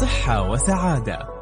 صحة وسعادة.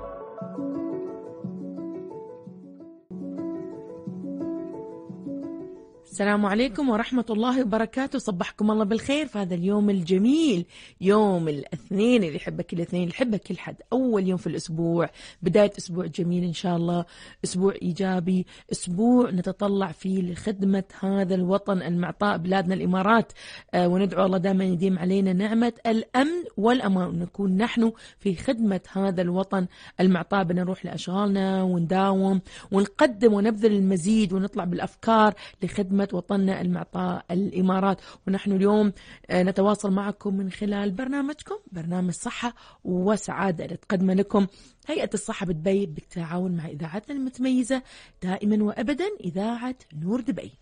السلام عليكم ورحمة الله وبركاته. صبحكم الله بالخير في هذا اليوم الجميل يوم الاثنين اللي يحبك الاثنين اللي يحبك كل حد. أول يوم في الأسبوع بداية أسبوع جميل إن شاء الله. أسبوع إيجابي أسبوع نتطلع فيه لخدمة هذا الوطن المعطاء بلادنا الإمارات. آه وندعو الله دائما يديم علينا نعمة الأمن والأمان. ونكون نحن في خدمة هذا الوطن المعطاء. بنروح لأشغالنا ونداوم ونقدم ونبذل المزيد ونطلع بالأفكار لخدمة وطننا المعطاء الإمارات. ونحن اليوم آه، نتواصل معكم من خلال برنامجكم برنامج صحة وسعادة. اللي تقدم لكم هيئة الصحة بدبي بالتعاون مع إذاعتنا المتميزة دائما وأبدا إذاعة نور دبي.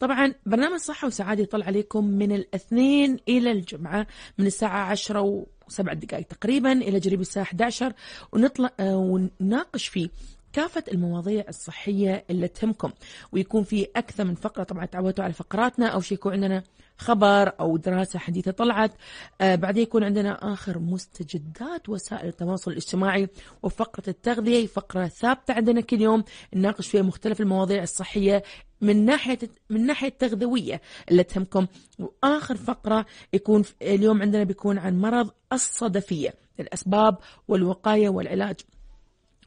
طبعا برنامج صحة وسعادة يطلع عليكم من الاثنين إلى الجمعة من الساعة عشرة وسبع دقائق تقريبا إلى جريب الساعة 11 ونطلع آه، ونناقش فيه كافة المواضيع الصحية اللي تهمكم ويكون في أكثر من فقرة طبعا تعودتوا على فقراتنا أو شيء يكون عندنا خبر أو دراسة حديثة طلعت. آه بعدين يكون عندنا آخر مستجدات وسائل التواصل الاجتماعي وفقرة التغذية فقرة ثابتة عندنا كل يوم نناقش فيها مختلف المواضيع الصحية من ناحية من ناحية التغذوية اللي تهمكم. وآخر فقرة يكون اليوم عندنا بيكون عن مرض الصدفية الأسباب والوقاية والعلاج.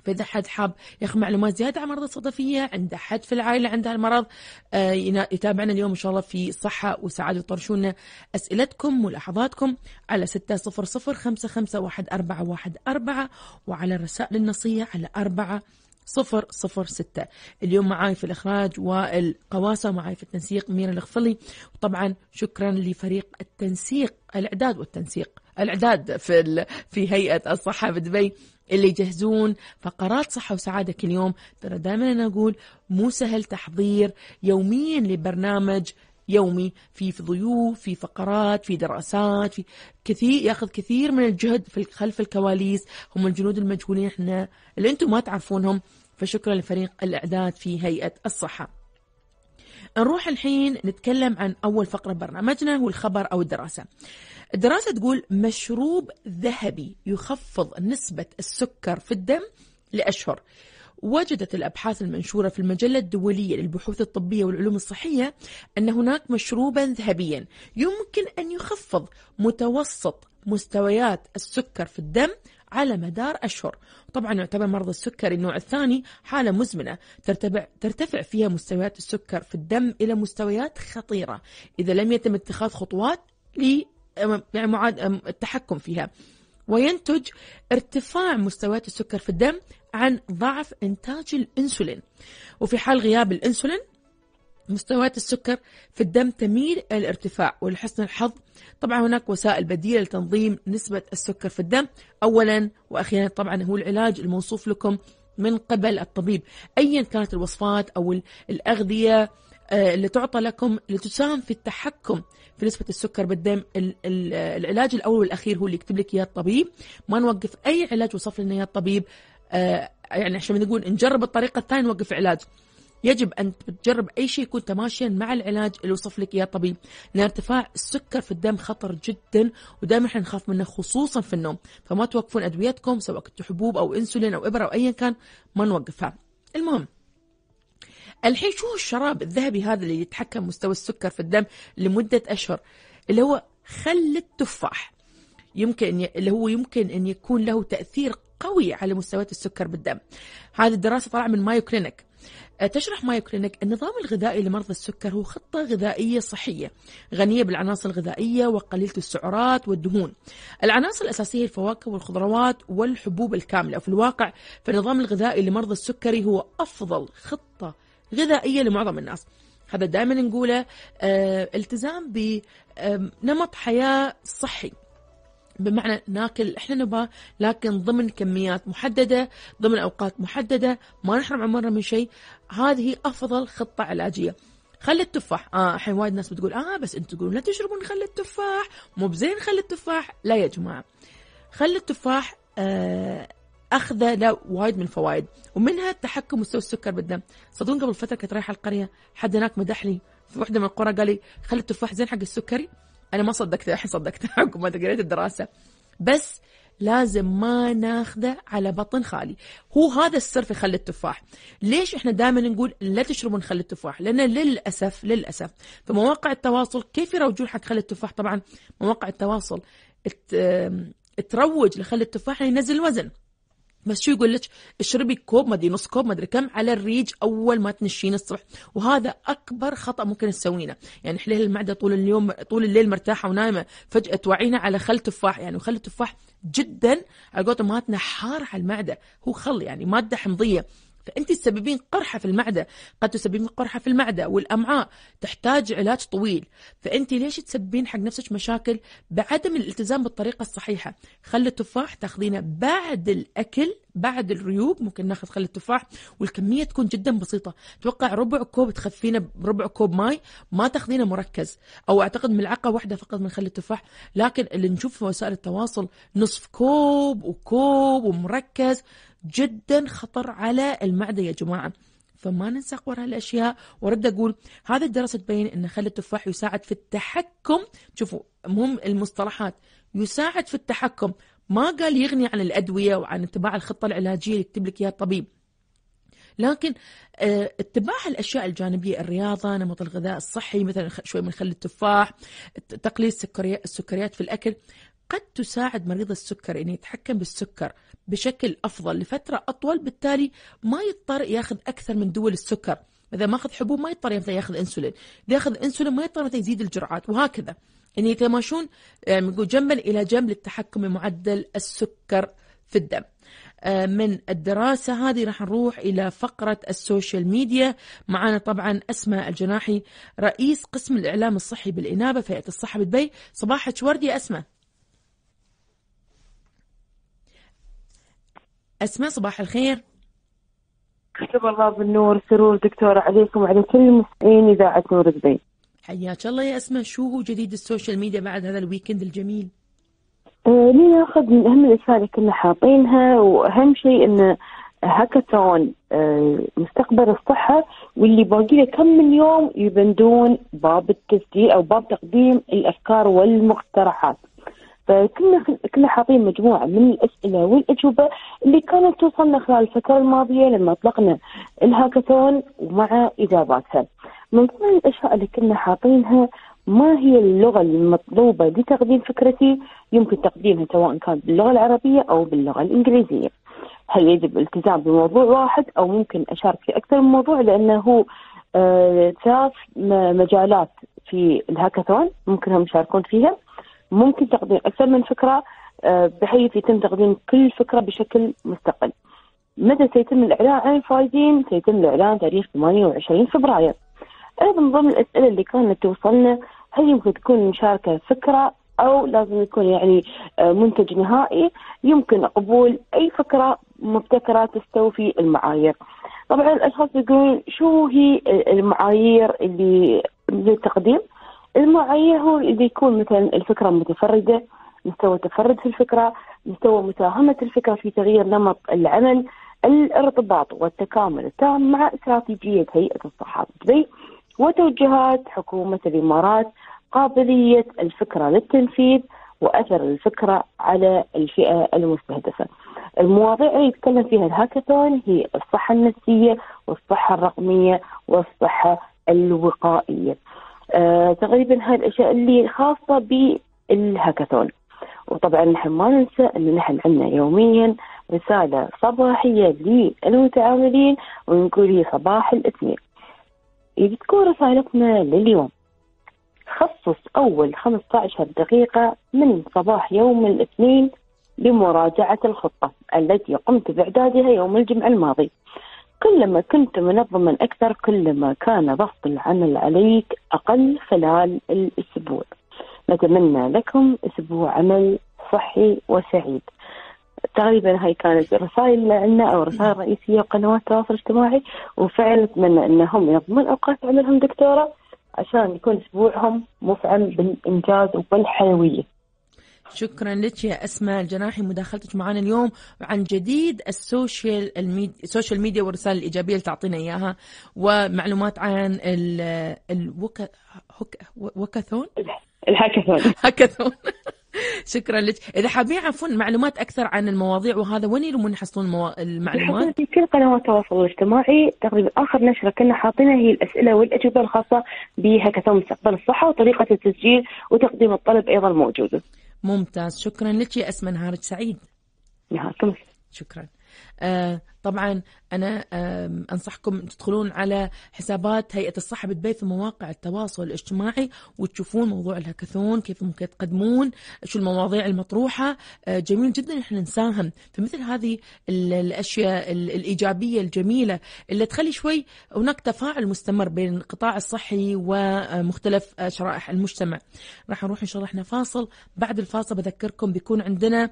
فإذا حد حاب ياخذ معلومات زيادة عن مرض الصدفية عنده حد في العائلة عنده المرض آه، يتابعنا اليوم إن شاء الله في صحة وسعادة وطرشونا أسئلتكم ملاحظاتكم على ستة صفر صفر خمسة خمسة واحد أربعة واحد أربعة وعلى الرسائل النصية على أربعة صفر صفر ستة. اليوم معاي في الإخراج والقواسة معاي في التنسيق ميرا الغفلي. وطبعا شكرا لفريق التنسيق الإعداد والتنسيق. الإعداد في في هيئة الصحة بدبي اللي يجهزون فقرات صحة وسعادة كل يوم. ترى دائما أنا أقول مو سهل تحضير يوميا لبرنامج يومي. في في ضيوف في فقرات في دراسات في كثير ياخذ كثير من الجهد في خلف الكواليس. هم الجنود المجهولين إحنا اللي أنتم ما تعرفونهم. فشكرا لفريق الإعداد في هيئة الصحة. نروح الحين نتكلم عن أول فقرة برنامجنا هو الخبر أو الدراسة. الدراسة تقول مشروب ذهبي يخفض نسبة السكر في الدم لأشهر وجدت الأبحاث المنشورة في المجلة الدولية للبحوث الطبية والعلوم الصحية أن هناك مشروبا ذهبيا يمكن أن يخفض متوسط مستويات السكر في الدم على مدار أشهر. طبعا يعتبر مرض السكر النوع الثاني حالة مزمنة ترتفع, ترتفع فيها مستويات السكر في الدم إلى مستويات خطيرة إذا لم يتم اتخاذ خطوات يعني معاد التحكم فيها. وينتج ارتفاع مستويات السكر في الدم عن ضعف إنتاج الأنسولين. وفي حال غياب الأنسولين مستويات السكر في الدم تميل إلى الارتفاع ولحسن الحظ. طبعا هناك وسائل بديلة لتنظيم نسبة السكر في الدم. أولا وأخيرا طبعا هو العلاج الموصوف لكم من قبل الطبيب. أيا كانت الوصفات أو الأغذية آه، اللي تعطى لكم لتساهم في التحكم في نسبة السكر بالدم. العلاج الأول والأخير هو اللي يكتب لك إياه الطبيب. ما نوقف أي علاج وصف لنا إياه الطبيب. آه، يعني عشان نقول نجرب الطريقة الثانية نوقف علاج. يجب أن تجرب أي شيء يكون تماشيا مع العلاج اللي وصف لك إياه الطبيب لأن ارتفاع السكر في الدم خطر جدا ودائما إحنا نخاف منه خصوصا في النوم. فما توقفون أدويتكم سواء كنتوا حبوب أو إنسولين أو إبرة أو أيا كان ما نوقفها. المهم الحين شو الشراب الذهبي هذا اللي يتحكم مستوى السكر في الدم لمدة أشهر؟ اللي هو خل التفاح. يمكن اللي هو يمكن أن يكون له تأثير قوي على مستويات السكر بالدم. هذه الدراسة طلع من Mayo Clinic. أه، تشرح Mayo Clinic النظام الغذائي لمرضى السكر هو خطة غذائية صحية غنية بالعناصر الغذائية وقليلة السعرات والدهون. العناصر الأساسية الفواكه والخضروات والحبوب الكاملة. وفي الواقع فالنظام الغذائي لمرضى السكري هو أفضل خطة غذائية لمعظم الناس. هذا دائما نقوله آه التزام بنمط حياة صحي. بمعنى ناكل إحنا نبغى لكن ضمن كميات محددة ضمن أوقات محددة ما نحرم عمرنا من شيء. هذه أفضل خطة علاجية. خل التفاح آه الحين وايد ناس بتقول آه بس أنتم تقولون لا تشربون خل التفاح. مو بزين خل التفاح. لا يا جماعة. خل التفاح آه أخذه له وايد من الفوائد ومنها تحكم مستوى السكر بالدم. صدقون قبل فترة كنت رايحة القرية حد هناك مدح لي في واحدة من القرى قال لي خلي التفاح زين حق السكري. أنا ما صدقته الحين صدقته عقب ما قريت الدراسة. بس لازم ما ناخذه على بطن خالي. هو هذا السر في خل التفاح. ليش إحنا دائما نقول لا تشربون خل التفاح؟ لأن للأسف للأسف في مواقع التواصل كيف يروجون حق خل التفاح؟ طبعا مواقع التواصل تروج لخل التفاح ينزل الوزن. بس شو يقول لك؟ اشربي كوب ما ادري نص كوب ما ادري كم على الريج أول ما تنشين الصبح. وهذا أكبر خطأ ممكن تسوينه يعني حليل المعدة طول اليوم طول الليل مرتاحة ونايمة. فجأة توعينا على خل تفاح. يعني وخل التفاح جدا على قولت امهاتنا حار على المعدة. هو خل يعني مادة حمضية. فأنت تسببين قرحة في المعدة. قد تسببين قرحة في المعدة والأمعاء تحتاج علاج طويل. فأنت ليش تسببين حق نفسك مشاكل بعدم الالتزام بالطريقة الصحيحة؟ خل التفاح تاخذينه بعد الأكل بعد الريوق ممكن ناخذ خل التفاح والكمية تكون جدا بسيطة. توقع ربع كوب تخفينه بربع كوب ماي. ما تاخذينه مركز. أو أعتقد ملعقة واحدة فقط من خل التفاح. لكن اللي نشوف في وسائل التواصل نصف كوب وكوب ومركز. جدا خطر على المعدة يا جماعة. فما ننسى ورا هالاشياء ورد أقول هذه الدراسة تبين إن خل التفاح يساعد في التحكم. شوفوا مهم المصطلحات. يساعد في التحكم. ما قال يغني عن الأدوية وعن اتباع الخطة العلاجية اللي يكتب لك إياها الطبيب. لكن آه، اتباع الأشياء الجانبية الرياضة نمط الغذاء الصحي مثلا شوي من خل التفاح تقليل السكريات في الأكل. قد تساعد مريض السكر أن يتحكم بالسكر بشكل أفضل لفترة أطول بالتالي ما يضطر ياخذ أكثر من دول السكر. إذا ماخذ حبوب ما يضطر ياخذ إنسولين، إذا ياخذ إنسولين ما يضطر يزيد الجرعات وهكذا. يعني يتماشون نقول جنبا إلى جنب للتحكم بمعدل السكر في الدم. آه، من الدراسة هذه راح نروح إلى فقرة ال social media. معنا طبعا أسماء الجناحي رئيس قسم الإعلام الصحي بالإنابة في الصحة بدبي صباحك ورد يا أسماء. أسماء صباح الخير. كتب الله بالنور سرور دكتورة عليكم وعلى كل المستمعين إذاعة نور دبي حياك الله يا أسماء. شو هو جديد ال social media بعد هذا ال weekend الجميل؟ آه ناخذ من أهم الأشياء اللي كنا حاطينها وأهم شيء أن هاكاثون آه مستقبل الصحة واللي باقي له كم من يوم يبندون باب التسجيل أو باب تقديم الأفكار والمقترحات. فكنا كنا حاطين مجموعة من الأسئلة والأجوبة اللي كانت توصلنا خلال الفترة الماضية لما اطلقنا الهاكاثون ومع إجاباتها. من ضمن الأشياء اللي كنا حاطينها ما هي اللغة المطلوبة لتقديم فكرتي يمكن تقديمها سواء كان باللغة العربية أو باللغة الإنجليزية. هل يجب الالتزام بموضوع واحد أو ممكن أشارك في أكثر من موضوع لأنه آه ثلاث مجالات في الهاكاثون ممكن هم يشاركون فيها. ممكن تقديم أكثر من فكرة آه، بحيث يتم تقديم كل فكرة بشكل مستقل. متى سيتم الإعلان؟ عن الفائزين؟ سيتم الإعلان تاريخ 28 فبراير. أيضا من ضمن الأسئلة اللي كانت توصلنا هل يمكن تكون المشاركة فكرة أو لازم يكون يعني آه، منتج نهائي؟ يمكن قبول أي فكرة مبتكرة تستوفي المعايير. طبعا الأشخاص يقولون شو هي المعايير اللي للتقديم؟ المعين هو إذا يكون مثلا الفكرة متفردة مستوى تفرد في الفكرة مستوى مساهمة الفكرة في تغيير نمط العمل الارتباط والتكامل التام مع استراتيجية هيئة الصحة دبي وتوجهات حكومة الإمارات قابلية الفكرة للتنفيذ وأثر الفكرة على الفئة المستهدفة. المواضيع اللي يتكلم فيها الهاكاثون هي الصحة النفسية والصحة الرقمية والصحة الوقائية. آه تقريبا هاي الأشياء اللي خاصة بالهاكاثون. وطبعا نحن ما ننسى ان نحن عندنا يوميا رسالة صباحية للمتعاملين ونقول هي صباح الاثنين. إذا تكون رسالتنا لليوم خصص أول 15 دقيقة من صباح يوم الاثنين لمراجعة الخطة التي قمت بإعدادها يوم الجمعة الماضي. كلما كنت منظما أكثر كلما كان ضغط العمل عليك أقل خلال الأسبوع. نتمنى لكم أسبوع عمل صحي وسعيد. تقريبا هاي كانت الرسائل اللي عندنا أو الرسائل الرئيسيه قنوات التواصل الاجتماعي. وفعلا نتمنى أنهم ينظمون أوقات عملهم دكتورة عشان يكون أسبوعهم مفعم بالإنجاز وبالحيويه. شكرا لك يا أسماء الجناحي مداخلتك معنا اليوم عن جديد ال social ال media ال social media والرسائل الإيجابية اللي تعطينا إياها ومعلومات عن ال الوكا وكاثون ال hackathon. hackathon. شكرا لك. إذا حابين عفوا معلومات أكثر عن المواضيع وهذا وين يلمون يحصلون المو... المعلومات؟ في كل قنوات التواصل الاجتماعي تقريبا آخر نشرة كنا حاطينها هي الأسئلة والأجوبة الخاصة بهكاثون مستقبل الصحة وطريقة التسجيل وتقديم الطلب أيضا موجودة. ممتاز. شكرا لك يا أسماء نهارك سعيد. نهاركم. شكرا. طبعا أنا آه أنصحكم تدخلون على حسابات هيئة الصحة بدبي في مواقع التواصل الاجتماعي وتشوفون موضوع الهاكاثون كيف ممكن تقدمون شو المواضيع المطروحة. آه جميل جدا إحنا نساهم في مثل هذه الأشياء الإيجابية الجميلة اللي تخلي شوي هناك تفاعل مستمر بين القطاع الصحي ومختلف شرائح المجتمع. راح نروح إن شاء الله إحنا فاصل. بعد الفاصل بذكركم بيكون عندنا آه،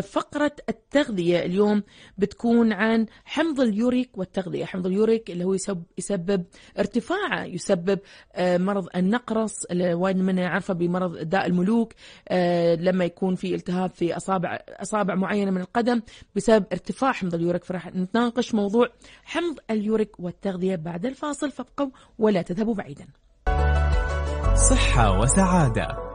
فقرة التغذية اليوم بتكون عن حمض اليوريك والتغذية. حمض اليوريك اللي هو يسبب ارتفاعه يسبب آه، مرض النقرس منا يعرفه بمرض داء الملوك آه، لما يكون في التهاب في أصابع أصابع معينة من القدم بسبب ارتفاع حمض اليوريك. فراح نتناقش موضوع حمض اليوريك والتغذية بعد الفاصل. فابقوا ولا تذهبوا بعيدا. صحة وسعادة.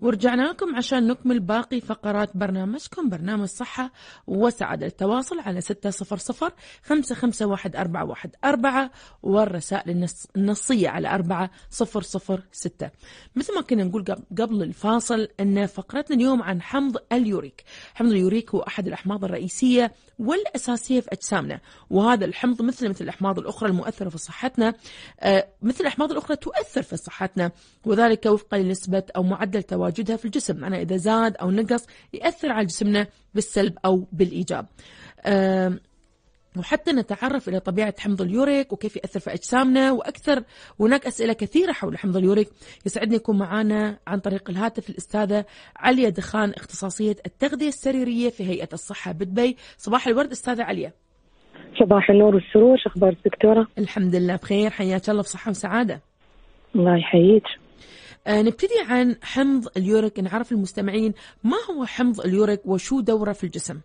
ورجعنا لكم عشان نكمل باقي فقرات برنامجكم برنامج صحة وسعادة. التواصل على ستة صفر صفر خمسة خمسة واحد أربعة واحد أربعة والرسائل النصية على أربعة صفر صفر ستة. مثل ما كنا نقول قبل الفاصل أن فقرتنا اليوم عن حمض اليوريك. حمض اليوريك هو أحد الأحماض الرئيسية والأساسية في أجسامنا وهذا الحمض مثل مثل الأحماض الأخرى المؤثرة في صحتنا آه، مثل الأحماض الأخرى تؤثر في صحتنا وذلك وفقا لنسبة أو معدل تواجدها في الجسم أنا إذا زاد أو نقص يأثر على جسمنا بالسلب أو بالإيجاب وحتى نتعرف إلى طبيعة حمض اليوريك وكيف يأثر في أجسامنا وأكثر هناك أسئلة كثيرة حول حمض اليوريك يسعدني يكون معنا عن طريق الهاتف الأستاذة عليا دخان اختصاصية التغذية السريرية في هيئة الصحة بدبي صباح الورد أستاذة عليا صباح النور والسرور شو أخبارك دكتوره؟ الحمد لله بخير حياك الله بصحة وسعادة. الله يحييك. آه نبتدي عن حمض اليوريك نعرف المستمعين ما هو حمض اليوريك وشو دوره في الجسم؟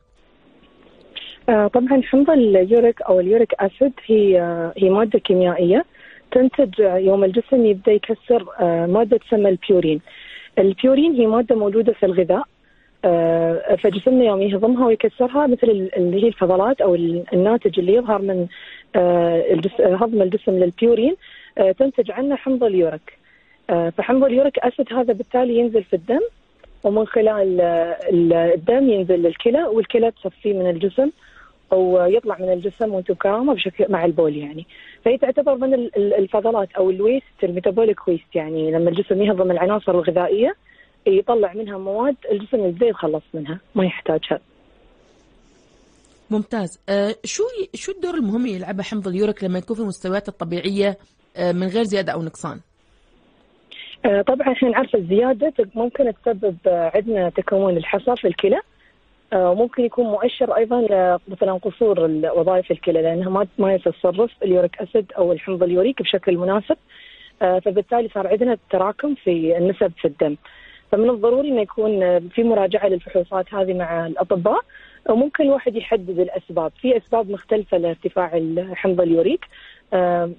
آه طبعا حمض اليوريك أو ال uric acid هي آه هي مادة كيميائية تنتج يوم الجسم يبدأ يكسر مادة تسمى البيورين. البيورين هي مادة موجودة في الغذاء فجسمنا يوم يهضمها ويكسرها مثل اللي هي الفضلات أو الناتج اللي يظهر من هضم الجسم للبيورين تنتج عنه حمض اليوريك فحمض ال uric acid هذا بالتالي ينزل في الدم ومن خلال الدم ينزل للكلى والكلى تصفيه من الجسم ويطلع من الجسم وأنتم كرامه بشكل مع البول يعني. فهي تعتبر من الفضلات أو ال waste ال metabolic waste يعني لما الجسم يهضم العناصر الغذائية يطلع منها مواد الجسم يبدا يتخلص منها ما يحتاجها. ممتاز. آه شو شو الدور المهم يلعبه حمض اليوريك لما يكون في المستويات الطبيعية آه من غير زيادة أو نقصان؟ آه طبعا إحنا نعرف الزيادة ممكن تسبب آه، عندنا تكون الحصى في الكلى. وممكن آه، يكون مؤشر أيضا مثلا قصور وظائف الكلى لأنها ما ما تتصرف ال uric acid أو الحمض اليوريك بشكل مناسب. آه، فبالتالي صار عندنا تراكم في النسب في الدم. فمن الضروري إنه يكون في مراجعة للفحوصات هذه مع الأطباء. وممكن الواحد يحدد الأسباب، في أسباب مختلفة لارتفاع حمض اليوريك. آه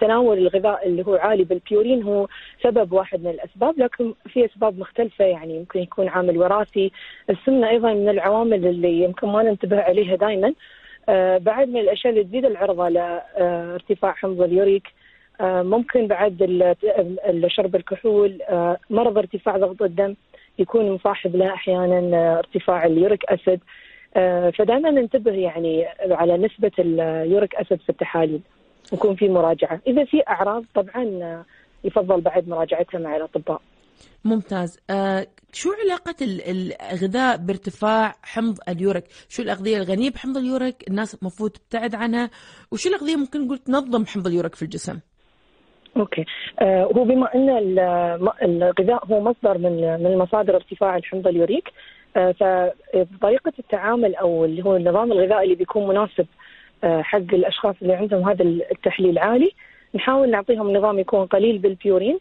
تناول الغذاء اللي هو عالي بالبيورين هو سبب واحد من الأسباب لكن في أسباب مختلفة يعني يمكن يكون عامل وراثي، السمنة أيضا من العوامل اللي يمكن ما ننتبه عليها دائما آه بعد من الأشياء اللي تزيد العرضة لارتفاع حمض اليوريك آه، ممكن بعد شرب الكحول آه، مرض ارتفاع ضغط الدم يكون مصاحب له أحيانا آه، ارتفاع اليوريك أسيد. فدائما ننتبه يعني على نسبة ال uric acid في التحاليل. يكون في مراجعة إذا في أعراض طبعا يفضل بعد مراجعتها مع الأطباء ممتاز آه شو علاقة الغذاء بارتفاع حمض اليوريك؟ شو الأغذية الغنية بحمض اليوريك الناس المفروض تبتعد عنها؟ وشو الأغذية ممكن نقول تنظم حمض اليوريك في الجسم؟ okay آه هو بما إن الغذاء هو مصدر من من مصادر ارتفاع الحمض اليوريك آه فطريقة التعامل أو اللي هو النظام الغذائي اللي بيكون مناسب آه حق الأشخاص اللي عندهم هذا التحليل عالي. نحاول نعطيهم نظام يكون قليل بالبيورين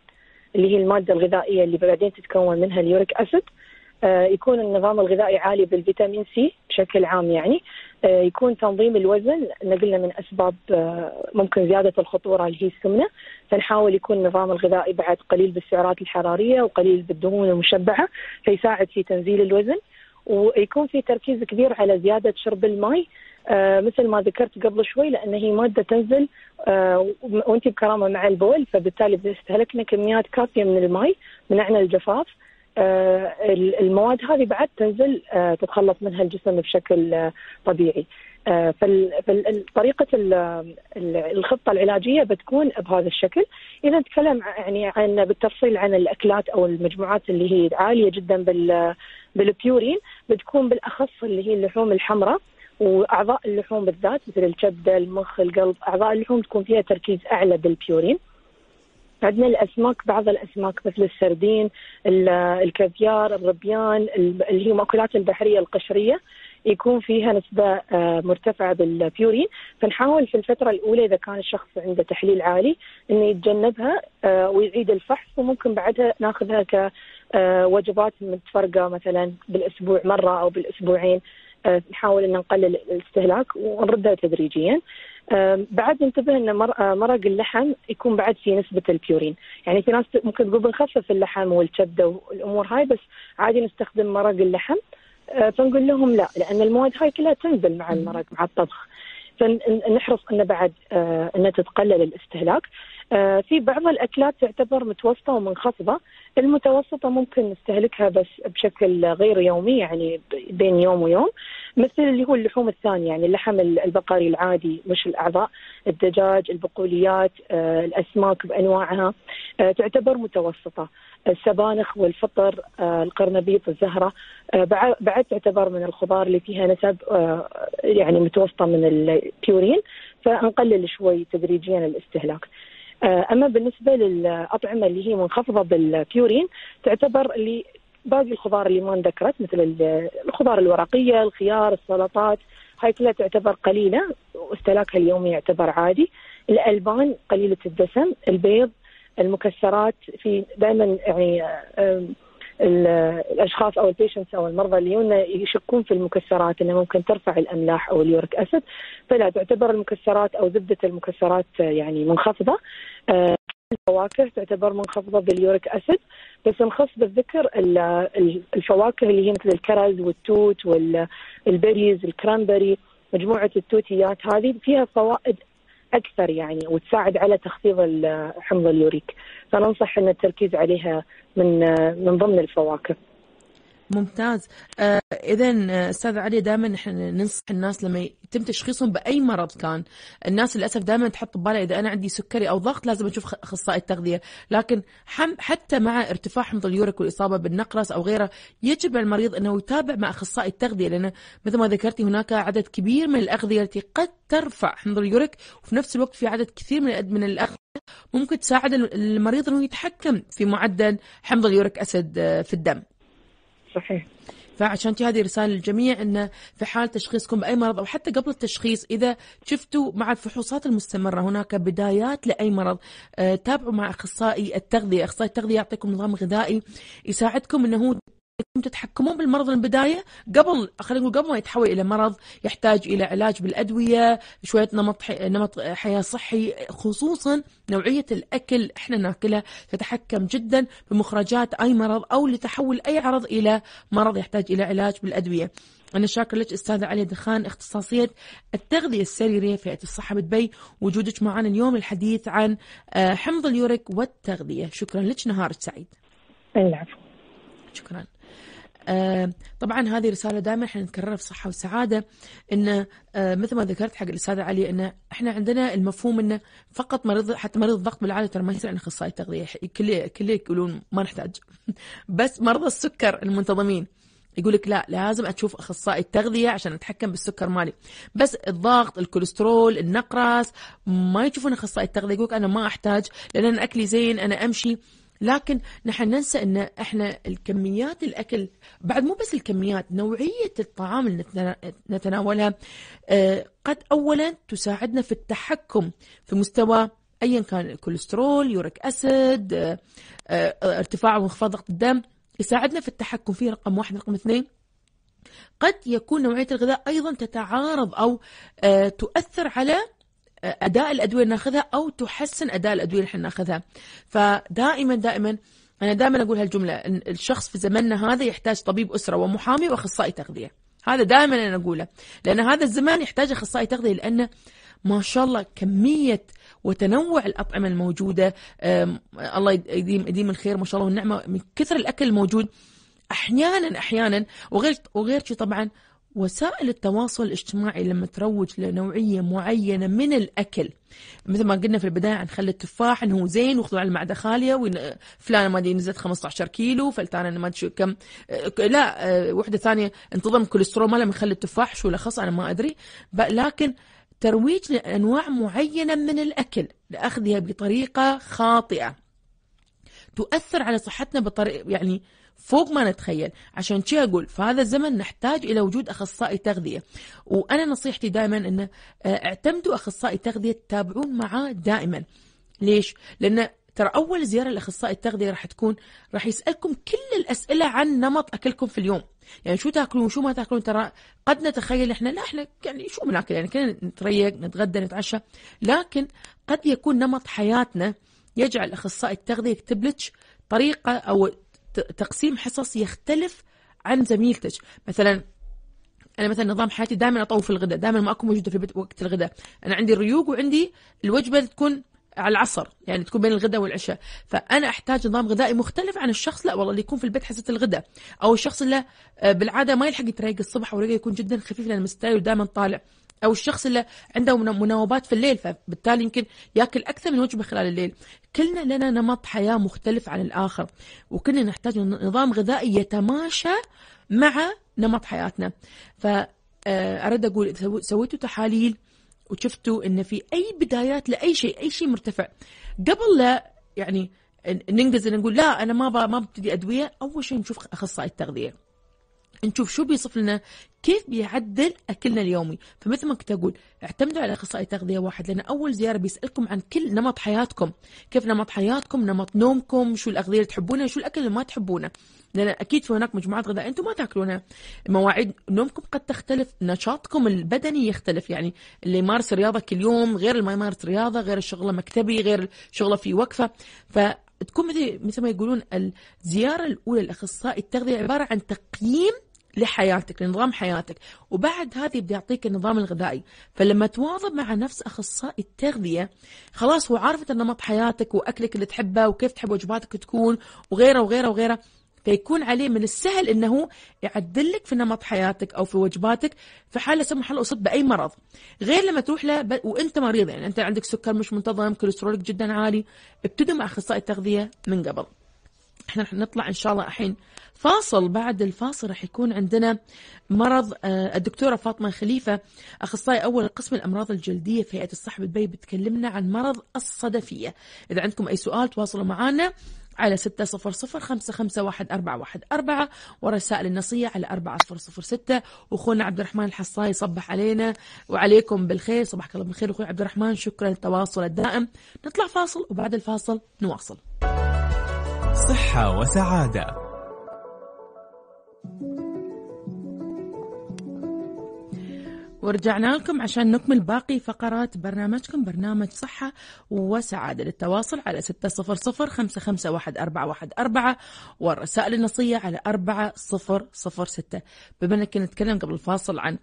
اللي هي المادة الغذائية اللي بعدين تتكون منها ال uric acid. آه، يكون النظام الغذائي عالي بال vitamin C بشكل عام يعني. آه، يكون تنظيم الوزن قلنا من أسباب ممكن زيادة الخطورة اللي هي السمنة. فنحاول يكون النظام الغذائي بعد قليل بالسعرات الحرارية وقليل بالدهون المشبعة فيساعد في تنزيل الوزن. ويكون في تركيز كبير على زيادة شرب الماء آه مثل ما ذكرت قبل شوي لأن هي مادة تنزل آه وأنت بكرامة مع البول فبالتالي بتستهلكنا كميات كافية من الماء منعنا الجفاف. آه المواد هذه بعد تنزل آه تتخلص منها الجسم بشكل آه طبيعي. آه، فطريقة الخطة العلاجية بتكون بهذا الشكل. إذا نتكلم يعني عن بالتفصيل عن الأكلات أو المجموعات اللي هي عالية جدا بالبيورين بتكون بالأخص اللي هي اللحوم الحمراء. وأعضاء اللحوم بالذات مثل الكبده، المخ، القلب، أعضاء اللحوم تكون فيها تركيز أعلى بالبيورين. عندنا الأسماك بعض الأسماك مثل السردين، الكافيار، الربيان، اللي هي المأكولات البحرية القشرية يكون فيها نسبة آه، مرتفعة بالبيورين فنحاول في الفترة الأولى إذا كان الشخص عنده تحليل عالي إنه يتجنبها آه، ويعيد الفحص وممكن بعدها ناخذها كوجبات متفرقة مثلا بالأسبوع مرة أو بالأسبوعين آه، نحاول إن نقلل الاستهلاك ونردها تدريجيا. بعد ننتبه إن مرق اللحم يكون بعد في نسبة البيورين، يعني في ناس ممكن تقول بنخفف اللحم والكبدة والأمور هاي بس عادي نستخدم مرق اللحم. آه، فنقول لهم لا لأن المواد هاي كلها تنزل مع المرق مع الطبخ. فنحرص انه بعد آه، انها تتقلل الاستهلاك. آه، في بعض الأكلات تعتبر متوسطة ومنخفضة. المتوسطة ممكن نستهلكها بس بشكل غير يومي يعني بين يوم ويوم. مثل اللي هو اللحوم الثانية يعني اللحم البقري العادي مش الأعضاء الدجاج البقوليات الأسماك بأنواعها تعتبر متوسطة. السبانخ والفطر آه، القرنبيط الزهرة آه، بعد تعتبر من الخضار اللي فيها نسب آه، يعني متوسطة من البيورين. فنقلل شوي تدريجيا الاستهلاك. أما بالنسبة للأطعمة اللي هي منخفضة بالبيورين تعتبر اللي باقي الخضار اللي ما انذكرت مثل الخضار الورقية، الخيار، السلطات هاي كلها تعتبر قليلة واستهلاكها اليومي يعتبر عادي. الألبان قليلة الدسم، البيض، المكسرات في دائما يعني الأشخاص أو ال patients أو المرضى اللي يونا يشكون في المكسرات انها ممكن ترفع الأملاح أو ال uric acid فلا تعتبر المكسرات أو زبدة المكسرات يعني منخفضة. آه، الفواكه تعتبر منخفضة بال uric acid بس نخص بالذكر الفواكه اللي هي مثل الكرز والتوت وال berries ال cranberry مجموعة التوتيات هذه فيها فوائد أكثر يعني وتساعد على تخفيض حمض اليوريك. فننصح إن التركيز عليها من من ضمن الفواكه. ممتاز. آه اذا أستاذ علي دائما إحنا ننصح الناس لما يتم تشخيصهم بأي مرض كان. الناس للأسف دائما تحط ببالها إذا أنا عندي سكري أو ضغط لازم أشوف أخصائي التغذية. لكن حتى مع ارتفاع حمض اليوريك والإصابة بالنقرس أو غيره يجب على المريض أنه يتابع مع أخصائي التغذية لأن مثل ما ذكرتي هناك عدد كبير من الأغذية التي قد ترفع حمض اليوريك وفي نفس الوقت في عدد كثير من من الأغذية ممكن تساعد المريض إنه يتحكم في معدل حمض ال uric acid آه، في الدم. صحيح. فعشان هذه رسالة للجميع أن في حال تشخيصكم بأي مرض أو حتى قبل التشخيص إذا شفتوا مع الفحوصات المستمرة هناك بدايات لأي مرض. آه، تابعوا مع أخصائي التغذية. أخصائي التغذية يعطيكم نظام غذائي يساعدكم أنه تتحكمون بالمرض من البداية؟ قبل خلينا نقول قبل ما يتحول إلى مرض يحتاج إلى علاج بالأدوية شوية نمط حي... نمط حياة صحي خصوصا نوعية الأكل إحنا ناكلها تتحكم جدا بمخرجات أي مرض أو لتحول أي عرض إلى مرض يحتاج إلى علاج بالأدوية. أنا شاكر لك أستاذة علي دخان اختصاصية التغذية السريرية في هيئة الصحة بدبي وجودك معنا اليوم الحديث عن آه، حمض اليوريك والتغذية. شكرا لك نهارك سعيد. العفو. شكرا. طبعا هذه رسالة دائما إحنا نكررها في صحة وسعادة إن آه، مثل ما ذكرت حق الأستاذة علي إن إحنا عندنا المفهوم انه فقط مريض حتى مريض الضغط بالعادة ترى ما يصير عند أخصائي تغذية كل كل يقولون ما نحتاج. بس مرضى السكر المنتظمين يقول لك لا لازم أشوف أخصائي التغذية عشان أتحكم بالسكر مالي. بس الضغط الكوليسترول النقرس ما يشوفون أخصائي التغذية يقول أنا ما أحتاج لأن أنا أكلي زين أنا أمشي. لكن نحن ننسى إن إحنا الكميات الأكل بعد مو بس الكميات نوعية الطعام اللي نتناولها آه، قد اولا تساعدنا في التحكم في مستوى ايا كان الكوليسترول uric acid آه، آه، ارتفاع وانخفاض ضغط الدم يساعدنا في التحكم فيه رقم واحد رقم اثنين. قد يكون نوعية الغذاء أيضا تتعارض آه، تؤثر على أداء الأدوية اللي ناخذها أو تحسن أداء الأدوية اللي إحنا ناخذها. فدائما دائما أنا دائما أقول هالجملة إن الشخص في زمننا هذا يحتاج طبيب أسرة ومحامي وأخصائي تغذية. هذا دائما أنا أقوله. لأن هذا الزمان يحتاج أخصائي تغذية لأنه ما شاء الله كمية وتنوع الأطعمة الموجودة الله يديم يديم الخير ما شاء الله والنعمة من كثر الأكل الموجود أحيانا أحيانا وغير وغير شيء طبعا وسائل التواصل الاجتماعي لما تروج لنوعية معينة من الأكل. مثل ما قلنا في البداية عن خل التفاح إنه زين وخذوا على المعدة خالية فلانة ما أدري نزلت 15 كيلو فلتانة ما أدري كم. لا آه، وحدة ثانية انتظم كوليسترول مالها من خل التفاح شو لخص أنا ما أدري. لكن ترويج لأنواع معينة من الأكل لأخذها بطريقة خاطئة. تؤثر على صحتنا بطريقة يعني فوق ما نتخيل. عشان شي أقول في هذا الزمن نحتاج إلى وجود أخصائي تغذية. وأنا نصيحتي دائما أنه آه، اعتمدوا أخصائي تغذية تتابعون معاه دائما. ليش؟ لأن ترى أول زيارة لأخصائي التغذية راح تكون راح يسألكم كل الأسئلة عن نمط أكلكم في اليوم. يعني شو تاكلون وشو ما تاكلون. ترى قد نتخيل إحنا لا إحنا يعني شو بناكل؟ يعني كنا نتريق نتغدى نتعشى. لكن قد يكون نمط حياتنا يجعل أخصائي التغذية يكتب لك طريقة أو تقسيم حصص يختلف عن زميلتك. مثلا أنا مثلا نظام حياتي دائما أطوف الغداء دائما ما أكون موجودة في البيت وقت الغداء. أنا عندي الريوق وعندي الوجبة تكون على العصر يعني تكون بين الغداء والعشاء. فأنا أحتاج نظام غذائي مختلف عن الشخص لا والله اللي يكون في البيت حصة الغداء. أو الشخص اللي آه، بالعادة ما يلحق يتريق الصبح ورقه يكون جدا خفيف لأنه مستعد ودائما طالع. أو الشخص اللي عنده مناوبات في الليل فبالتالي يمكن ياكل أكثر من وجبه خلال الليل. كلنا لنا نمط حياة مختلف عن الآخر وكلنا نحتاج نظام غذائي يتماشى مع نمط حياتنا. فأرد آه، أقول إذا سويتوا تحاليل وشفتوا إن في أي بدايات لأي شيء أي شيء مرتفع. قبل لا يعني ننجز نقول لا أنا ما ما ببتدي أدوية أول شيء نشوف أخصائي التغذية. نشوف شو بيصف لنا كيف بيعدل أكلنا اليومي. فمثل ما كنت أقول اعتمدوا على أخصائي تغذية واحد لأن أول زيارة بيسألكم عن كل نمط حياتكم. كيف نمط حياتكم نمط نومكم شو الأغذية اللي تحبونها شو الأكل اللي ما تحبونه. لأن أكيد في هناك مجموعات غذاء أنتم ما تأكلونها. مواعيد نومكم قد تختلف نشاطكم البدني يختلف. يعني اللي يمارس رياضة كل يوم غير اللي ما يمارس رياضة غير الشغله مكتبي غير الشغله في وقفة. ف تكون مثل مثل ما يقولون الزيارة الأولى لأخصائي التغذية عبارة عن تقييم لحياتك لنظام حياتك. وبعد هذه بدي يعطيك النظام الغذائي. فلما تواظب مع نفس أخصائي التغذية خلاص هو عارفة نمط حياتك وأكلك اللي تحبه وكيف تحب وجباتك تكون وغيره وغيره وغيره. فيكون عليه من السهل إنه يعدل لك في نمط حياتك أو في وجباتك في حال لا سمح الله اصبت بأي مرض. غير لما تروح له. وأنت مريض يعني أنت عندك سكر مش منتظم كوليسترولك جدا عالي ابتدوا مع أخصائي التغذية من قبل. إحنا رح نطلع إن شاء الله الحين. فاصل بعد الفاصل رح يكون عندنا مرض آه، الدكتورة فاطمة خليفة أخصائي أول قسم الأمراض الجلدية في هيئة الصحة بالبي بتكلمنا عن مرض الصدفية. إذا عندكم أي سؤال تواصلوا معنا على ستة صفر صفر خمسة خمسة واحد أربعة واحد أربعة ورسائل النصية على أربعة صفر صفر ستة. وأخونا عبد الرحمن الحصاي صبح علينا وعليكم بالخير. صباحك الله بالخير أخوي عبد الرحمن شكرا للتواصل الدائم. نطلع فاصل وبعد الفاصل نواصل. صحة وسعادة. ورجعنا لكم عشان نكمل باقي فقرات برنامجكم برنامج صحة وسعادة. للتواصل على ستة صفر صفر خمسة خمسة واحد أربعة واحد أربعة والرسائل النصية على أربعة صفر صفر ستة. بما أنك نتكلم قبل الفاصل عن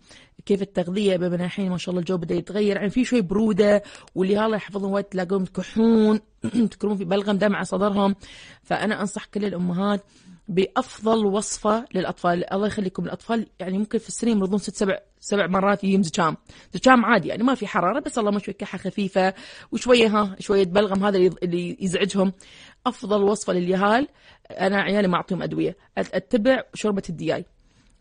كيف التغذية بما الحين ما شاء الله الجو بدأ يتغير يعني في شوي برودة واللي هلا يحفظون وقت تلاقون تكحون تكرون في بلغم دم على صدرهم. فأنا أنصح كل الأمهات بأفضل وصفة للأطفال. الله يخليكم الأطفال. يعني ممكن في السنة يمرضون ست سبع سبع مرات يجيهم زكام. زكام عادي يعني ما في حرارة بس الله ما شوي كحة خفيفة وشوية ها شوية بلغم هذا اللي يزعجهم. أفضل وصفة لليهال أنا عيالي ما أعطيهم أدوية. أتبع شوربة الدياي.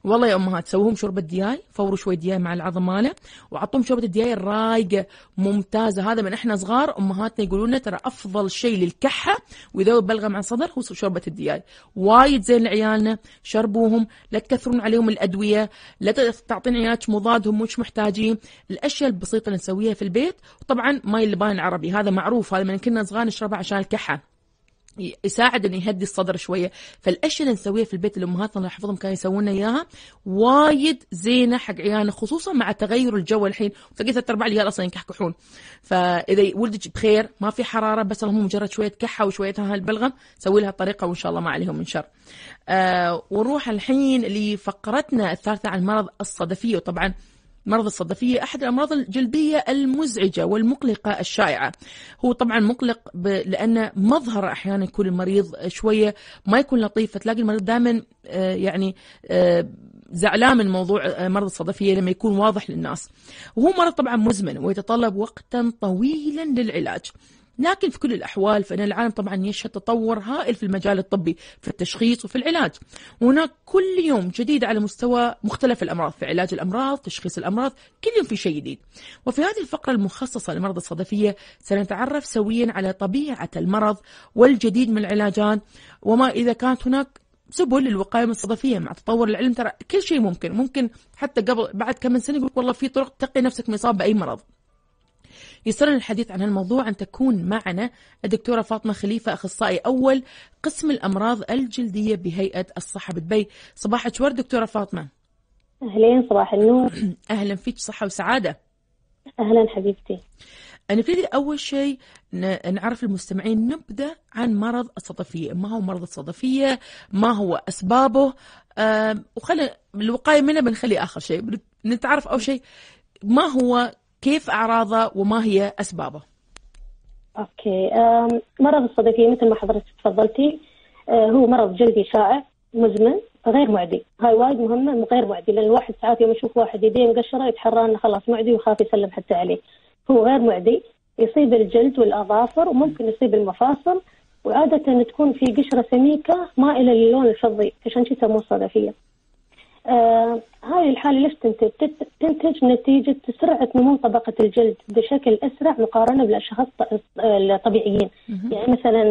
والله يا أمهات سووهم شوربة دياي فوروا شوي دياي مع العظم ماله وعطوهم شوربة الدياي الرايقه ممتازة. هذا من إحنا صغار أمهاتنا يقولون لنا ترى أفضل شيء للكحة ويذوب بلغم عن صدر هو شوربة الدياي. وايد زين لعيالنا شربوهم لا تكثرون عليهم الأدوية لا تعطين عيالك مضاد هم مش محتاجين. الأشياء البسيطة اللي نسويها في البيت وطبعا ماي اللبان العربي هذا معروف هذا من كنا صغار نشربه عشان الكحة. يساعد إنه يهدي الصدر شوية. فالأشياء اللي نسويها في البيت الامهات الله يحفظهم كانوا يسوون إياها وايد زينة حق عيالنا خصوصا مع تغير الجو الحين. تلاقي ثلاث أرباع العيال أصلا يكحكحون فإذا ولدك بخير ما في حرارة بس اللهم مجرد شوية كحة وشويه هالبلغم سوي لها طريقه وإن شاء الله ما عليهم من شر. آه ونروح الحين لفقرتنا الثالثة عن مرض الصدفية. وطبعا مرض الصدفية أحد الأمراض الجلدية المزعجة والمقلقة الشائعة هو طبعا مقلق. لأن مظهر أحيانا يكون المريض شوية ما يكون لطيف فتلاقي المريض دائما يعني آه، زعلان من موضوع آه، مرض الصدفية لما يكون واضح للناس وهو مرض طبعا مزمن ويتطلب وقتا طويلا للعلاج لكن في كل الأحوال فإن العالم طبعا يشهد تطور هائل في المجال الطبي في التشخيص وفي العلاج. وهناك كل يوم جديد على مستوى مختلف الأمراض في علاج الأمراض تشخيص الأمراض كل يوم في شيء جديد. وفي هذه الفقرة المخصصة لمرض الصدفية سنتعرف سويا على طبيعة المرض والجديد من العلاجات وما إذا كانت هناك سبل للوقاية من الصدفية مع تطور العلم ترى كل شيء ممكن. ممكن حتى قبل بعد كم من سنة يقول والله في طرق تقي نفسك من إصابة بأي مرض. يسرنا الحديث عن الموضوع أن تكون معنا الدكتورة فاطمة خليفة أخصائي أول قسم الأمراض الجلدية بهيئة الصحة بدبي صباحك ورد دكتورة فاطمة. أهلين صباح النور. أهلا فيك صحة وسعادة. أهلا حبيبتي. نبتدي أول شيء نعرف المستمعين نبدأ عن مرض الصدفية. ما هو مرض الصدفية؟ ما هو أسبابه؟ وخلي الوقاية منه بنخلي آخر شيء. نتعرف أول شيء ما هو كيف أعراضه وما هي أسبابه؟ أوكي. مرض الصدفية مثل ما حضرتك تفضلتي آه، هو مرض جلدي شائع مزمن غير معدي. هاي وايد مهمة غير معدي لأن الواحد ساعات يوم يشوف واحد يديه مقشرة يتحرى أنه خلاص معدي ويخاف يسلم حتى عليه. هو غير معدي يصيب الجلد والأظافر وممكن يصيب المفاصل وعادة تكون في قشرة سميكة مائلة للون الفضي عشان شي يسموه صدفية. آه هاي الحالة ليش تنتج؟ تنتج نتيجة سرعة نمو طبقة الجلد بشكل أسرع مقارنة بالأشخاص الطبيعيين. يعني مثلا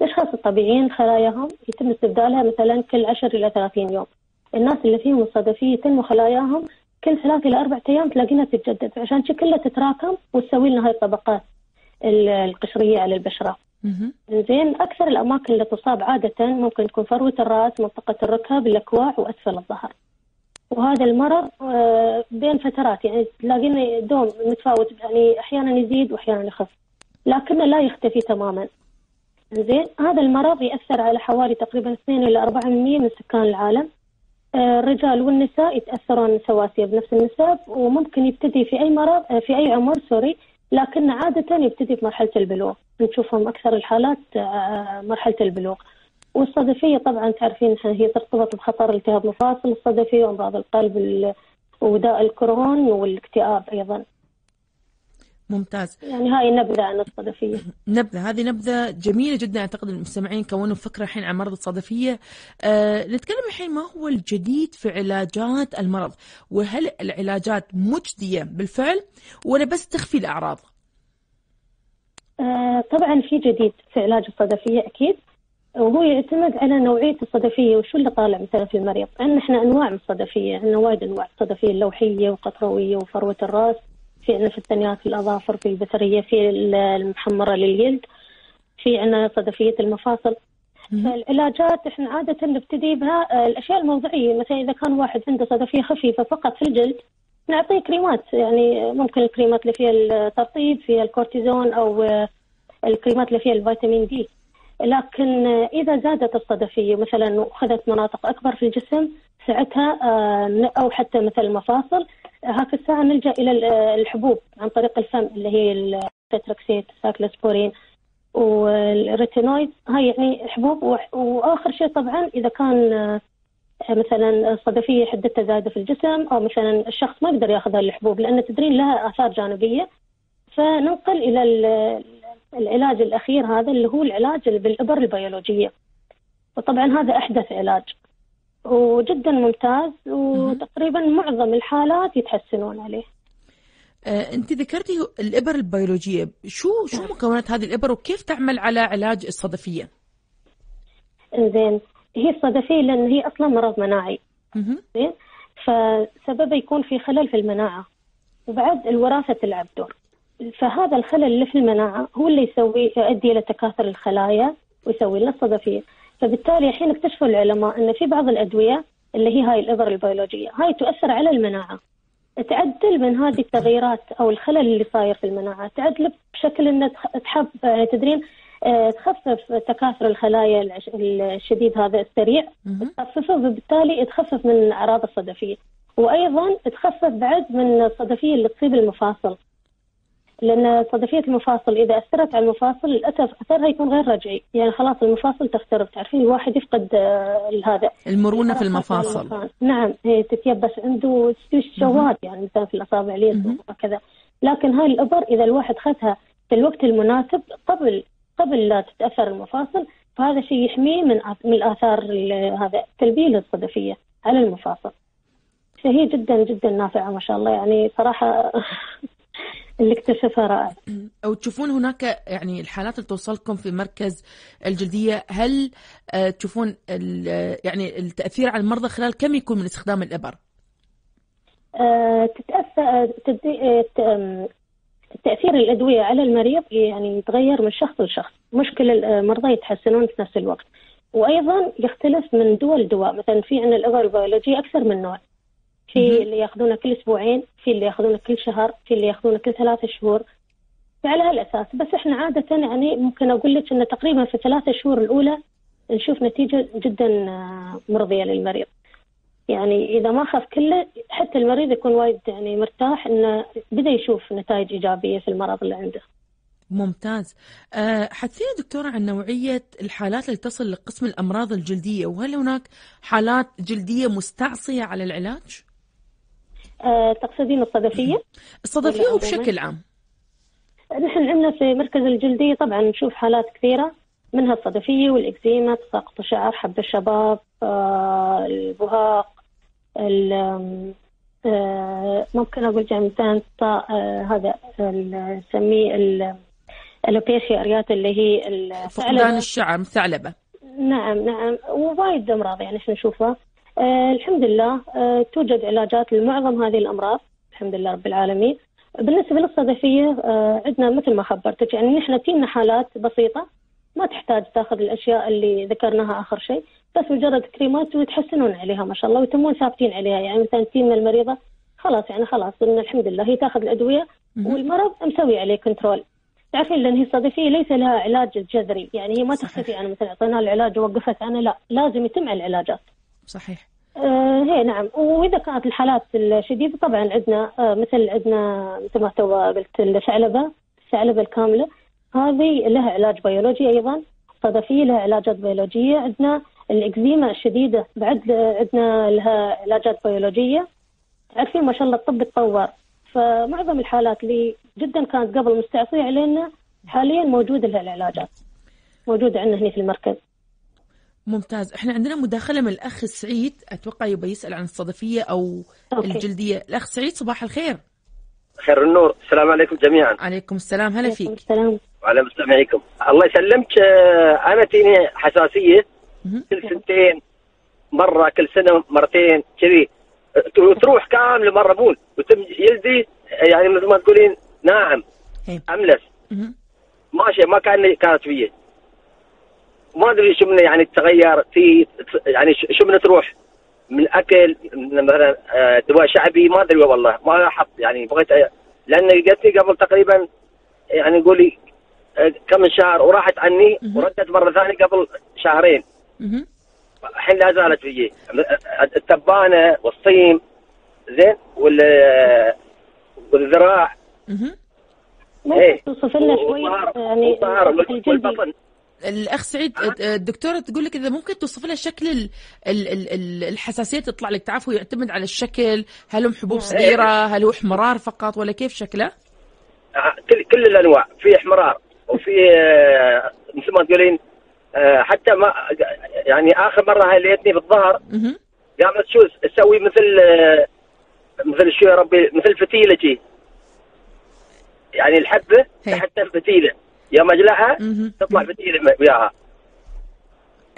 الأشخاص الطبيعيين خلاياهم يتم استبدالها مثلا كل 10 إلى 30 يوم. الناس اللي فيهم الصدفية يتم خلاياهم كل ثلاث إلى أربع أيام تلاقينها تتجدد عشان كلها تتراكم وتسوي لنا هاي الطبقات القشرية على البشرة. زين أكثر الأماكن اللي تصاب عادة ممكن تكون فروه الرأس منطقة الركب الأكواع وأسفل الظهر. وهذا المرض آه، بين فترات يعني تلاقينا دوم متفاوت يعني أحيانا يزيد واحيانا يخف. لكنه لا يختفي تماما. زين هذا المرض يأثر على حوالي تقريبا 2 إلى 4% من سكان العالم. آه، الرجال والنساء يتأثرون سواسية بنفس النسب وممكن يبتدي في أي مرض آه، في أي عمر sorry لكن عادة يبتدي في مرحلة البلوغ. نشوفهم أكثر الحالات آه، مرحلة البلوغ. والصدفية طبعا تعرفين هي ترتبط بخطر التهاب مفاصل الصدفية وأمراض القلب وداء الكرون والاكتئاب أيضا. ممتاز. يعني هاي نبذة عن الصدفية. نبذة هذه نبذة جميلة جدا أعتقد المستمعين كونوا فكرة الحين عن مرض الصدفية. أه نتكلم الحين ما هو الجديد في علاجات المرض؟ وهل العلاجات مجدية بالفعل؟ ولا بس تخفي الأعراض. أه طبعا في جديد في علاج الصدفية أكيد. وهو يعتمد على نوعية الصدفية وشو اللي طالع مثلا في المريض. عندنا إحنا أنواع من الصدفية عندنا وايد أنواع. الصدفية اللوحية وقطروية وفروة الرأس. في عندنا في الثانيات في الأظافر في البثرية في المحمرة للجلد في عندنا صدفية المفاصل. فالعلاجات إحنا عادة نبتدي بها آه، الأشياء الموضعية مثلا إذا كان واحد عنده صدفية خفيفة فقط في الجلد نعطيه كريمات يعني ممكن الكريمات اللي فيها الترطيب فيها الكورتيزون أو آه، الكريمات اللي فيها ال vitamin D. لكن آه، إذا زادت الصدفية مثلا وأخذت مناطق أكبر في الجسم ساعتها أو حتى مثل المفاصل هذيك الساعة نلجأ إلى الحبوب عن طريق الفم اللي هي التتركسيت ساكلوسبورين والريتينويد. هاي يعني حبوب وآخر شيء طبعا إذا كان آه، مثلا الصدفيه حدتها زايده في الجسم أو مثلا الشخص ما يقدر يأخذ الحبوب لأن تدرين لها آثار جانبية. فننقل إلى العلاج الأخير هذا اللي هو العلاج بالإبر البيولوجية. وطبعا هذا أحدث علاج. وجدا ممتاز وتقريبا معظم الحالات يتحسنون عليه. آه، انت ذكرتي الإبر البيولوجية. شو شو نعم. مكونات هذه الإبر وكيف تعمل على علاج الصدفية؟ زين هي الصدفية لأن هي أصلا مرض مناعي. زين فسببه يكون في خلل في المناعة وبعد الوراثة تلعب دور. فهذا الخلل اللي في المناعة هو اللي يسوي يؤدي إلى تكاثر الخلايا ويسوي لنا الصدفية. فبالتالي الحين اكتشفوا العلماء إن في بعض الأدوية اللي هي هاي الابر البيولوجية هاي تؤثر على المناعة. تعدل من هذه التغييرات أو الخلل اللي صاير في المناعة تعدل بشكل انه تحب يعني تدرين آه، تخفف تكاثر الخلايا الشديد هذا السريع. تخففه وبالتالي تخفف من اعراض الصدفية. وأيضا تخفف بعد من الصدفية اللي تصيب المفاصل. لأن صدفية المفاصل إذا أثرت على المفاصل للاسف أثرها يكون غير رجعي. يعني خلاص المفاصل تخترب. تعرفين الواحد يفقد آه، هذا. المرونة في المفاصل. نعم. هي تتيبس عنده شواد يعني مثلا في الأصابع اليد. وكذا لكن هاي الأبر إذا الواحد خذها في الوقت المناسب قبل قبل لا تتأثر المفاصل فهذا شيء يحميه من من الآثار ال- هذا التلبيه الصدفية على المفاصل. فهي جدا جدا نافعة ما شاء الله. يعني صراحة اللي اكتشفها رائع أو تشوفون هناك يعني الحالات اللي توصلكم في مركز الجلديه هل آه، تشوفون ال- يعني التاثير على المرضى خلال كم يكون من استخدام الابر؟ آه، تتأثر تدي- آه، ت- آم، تأثير الأدوية على المريض يعني يتغير من شخص لشخص مش كل المرضى يتحسنون في نفس الوقت وأيضا يختلف من دول لدواء مثلا في عندنا الإبر البيولوجية أكثر من نوع في. اللي ياخذونه كل أسبوعين في اللي ياخذونه كل شهر في اللي ياخذونه كل ثلاثة شهور فعلى هالأساس بس إحنا عادة يعني ممكن أقول لك إن تقريبا في الثلاثة شهور الأولى نشوف نتيجة جدا آه، مرضية للمريض يعني إذا ما خاف كله حتى المريض يكون وايد يعني مرتاح إنه بدأ يشوف نتائج إيجابية في المرض اللي عنده. ممتاز آه، حدثينا دكتورة عن نوعية الحالات اللي تصل لقسم الأمراض الجلدية وهل هناك حالات جلدية مستعصية على العلاج؟ أه تقصدين الصدفية؟ الصدفية ولا وبشكل عام نحن عندنا في مركز الجلدية طبعا نشوف حالات كثيرة منها الصدفية والإكزيما، تساقط الشعر، حب الشباب، آه البهاق، آه ممكن أقول آه هذا نسميه ال- الألوبيشيا أريات اللي هي فقدان. الشعر الثعلبة نعم نعم ووايد أمراض يعني إحنا نشوفها آه الحمد لله. آه توجد علاجات لمعظم هذه الأمراض. الحمد لله رب العالمين. بالنسبة للصدفيه آه عندنا مثل ما خبرتك يعني نحن تينا حالات بسيطة. ما تحتاج تاخذ الأشياء اللي ذكرناها آخر شيء. بس مجرد كريمات ويتحسنون عليها ما شاء الله ويتمون ثابتين عليها. يعني مثلا تينا المريضة خلاص يعني خلاص إن الحمد لله هي تاخذ الأدوية. والمرض مسوي عليه control تعرفين لأن هي الصدفيه ليس لها علاج جذري. يعني هي ما. تختفي. يعني مثلا أعطيناها العلاج ووقفت. عنه لا لازم يتم العلاجات. صحيح. آه هي نعم. وإذا كانت الحالات الشديدة طبعا عندنا آه مثل عندنا مثل ما تو قلت الثعلبة الثعلبة الكاملة. هذه لها علاج بيولوجي أيضا. صدفيه لها علاجات بيولوجية. عندنا الإكزيما الشديدة بعد عندنا لها علاجات بيولوجية. تعرفين ما شاء الله الطب تطور فمعظم الحالات اللي جدا كانت قبل مستعصية علينا حاليا موجودة لها العلاجات. موجودة عندنا هنا في المركز. ممتاز. إحنا عندنا مداخلة من الأخ سعيد أتوقع يبغى يسأل عن الصدفية أو okay. الجلدية. الأخ سعيد صباح الخير. خير النور. السلام عليكم جميعا. عليكم السلام. هلا فيك. السلام. وعلى مستمعيكم الله يسلمك. آه، أنا تيني حساسية. مهم. كل سنتين مرة كل سنة مرتين كذي. وتروح كامله مرة بول. وتم يلدي يعني مثل ما تقولين ناعم. أملس. مهم. ماشي. ما كان كانت فيه ما أدري شو من يعني تغير في يعني شو- شو من تروح من أكل من مثلا آه، دواء شعبي ما أدري والله ما لاحظت يعني بغيت لأن جتني قبل تقريبا يعني قولي آه، كم من شهر وراحت عني. وردت مرة ثانية قبل شهرين. الحين لا زالت فيي التبانة والصيم زين وال والذراع مهم. إيه. ممكن توصف لنا شوي يعني والبطن الأخ سعيد الدكتورة تقول لك إذا ممكن توصف لها شكل ال- ال- ال- ال- الحساسية تطلع لك تعرفوا يعتمد على الشكل هل هم حبوب صغيرة هل هو احمرار فقط ولا كيف شكله؟ آه، كل كل الأنواع في احمرار وفي مثل ما تقولين حتى ما يعني آخر مرة هاي لقيتني بالظهر. قامت شو تسوي مثل مثل شو يا ربي مثل فتيلة جي يعني الحبة هي. حتى الفتيله يوم اجلعها. تطلع فتيله وياها.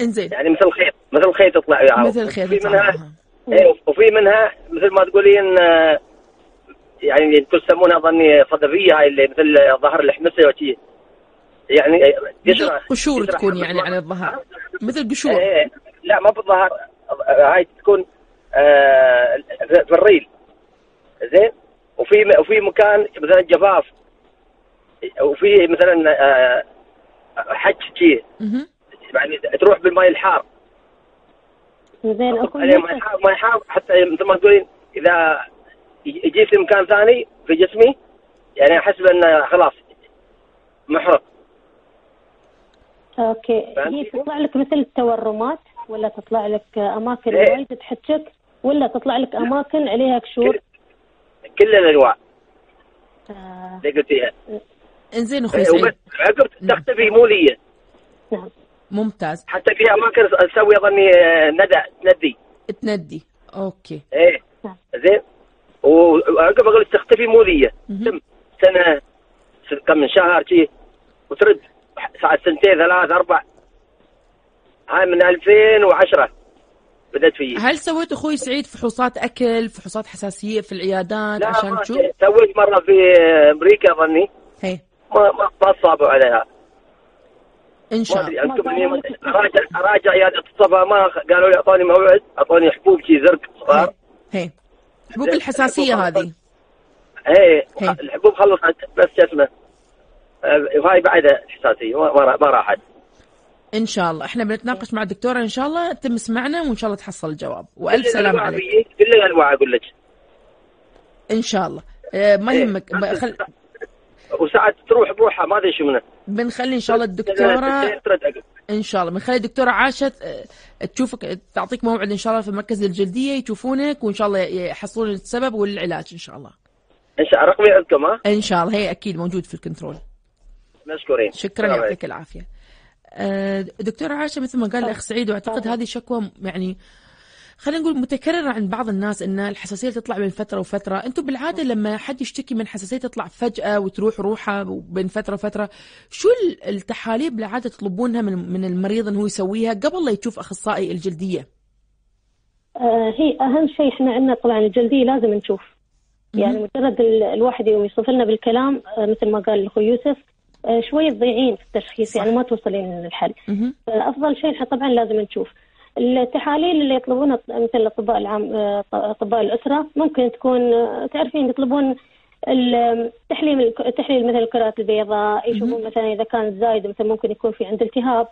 إنزين. يعني مثل خيط مثل خيط تطلع وياها. مثل خير وفي منها. إيه، وفي منها مثل ما تقولين آه، يعني أنتم تسمونها ظني صدفية هاي اللي مثل ظهر الحمصه وشي. يعني قشره قشور تكون يعني على الظهر. مثل قشور. إيه. لا ما بالظهر. هاي تكون آه في في الريل زين؟ وفي وفي مكان مثلا جفاف. وفي مثلا آه حج شي مهم. يعني تروح بالماء الحار. زين اكو عليه ماء حار حتى مثل ما تقولين إذا يجي في مكان ثاني في جسمي يعني أحس بأنه خلاص محرق. okay؟ هي تطلع لك مثل التورمات ولا تطلع لك أماكن إيه. وايد تحجك ولا تطلع لك أماكن عليها كشور؟ كل, كل الأنواع. آه. اللي قلتيها انزين أخوي إيه، سعيد. عقب تختفي مو لي. ممتاز. حتى في أماكن أسوي أظني آه، ندى تندي. تندي. أوكي. إيه. زين. وعقب أقول تختفي مو لي. تم. سنة كم من شهر شي. وترد. ساعة سنتين ثلاث أربع. هاي من 2010 بدأت فيه هل سويت أخوي سعيد فحوصات أكل فحوصات حساسية في العيادات لا عشان تشوف سويت. مرة في أمريكا أظني. هي ما ما ما صابوا عليها. إن شاء الله. أنتم اراجع اراجع عيادة الصفا ما قالوا لي أعطوني موعد أعطوني حبوب شي زرق صغار. هي حبوب الحساسية هذه. إيه. الحبوب خلصت بس شو اسمه آه، وهاي بعدها حساسيه ما راحت. إن شاء الله. إحنا بنتناقش مع الدكتورة إن شاء الله. تم سمعنا وإن شاء الله تحصل الجواب. وألف سلام عليك. كل الأنواع أقول لك. إن شاء الله. آه، ما إيه. يهمك. بخل... وساعات تروح بروحها ما أدري شو منه بنخلي إن شاء الله الدكتوره. إن شاء الله. بنخلي الدكتورة عاشت آه، تشوفك تعطيك موعد إن شاء الله في مركز الجلدية يشوفونك وإن شاء الله يحصلون السبب والعلاج إن شاء الله. إن شاء الله رقمي عندكم ها؟ إن شاء الله. هي أكيد موجود في الكنترول. مشكورين. شكرا يعطيك العافية. آه، دكتورة عاشة مثل ما قال الأخ سعيد وأعتقد هذه شكوى يعني خلينا نقول متكررة عند بعض الناس أن الحساسية تطلع بين فترة وفترة أنتم بالعادة لما حد يشتكي من حساسية تطلع فجأة وتروح روحها بين فترة وفترة شو ال- التحاليل بالعادة تطلبونها من من المريض أنه هو يسويها قبل لا يشوف أخصائي الجلدية؟ آه هي أهم شيء إحنا عندنا طبعا الجلدية لازم نشوف. يعني مجرد ال- الواحد يوم يوصف لنا بالكلام آه مثل ما قال الاخوي يوسف آه شوية ضيعين في التشخيص صح. يعني ما توصلين للحل. مهم. أفضل شيء إحنا طبعا لازم نشوف. التحاليل اللي يطلبونها مثل الأطباء العام آه، أطباء الأسرة ممكن تكون آه، تعرفين يطلبون ال- تحليل تحليل مثل الكرات البيضاء يشوفون مثلا إذا كان زايد مثلا ممكن يكون في عند التهاب.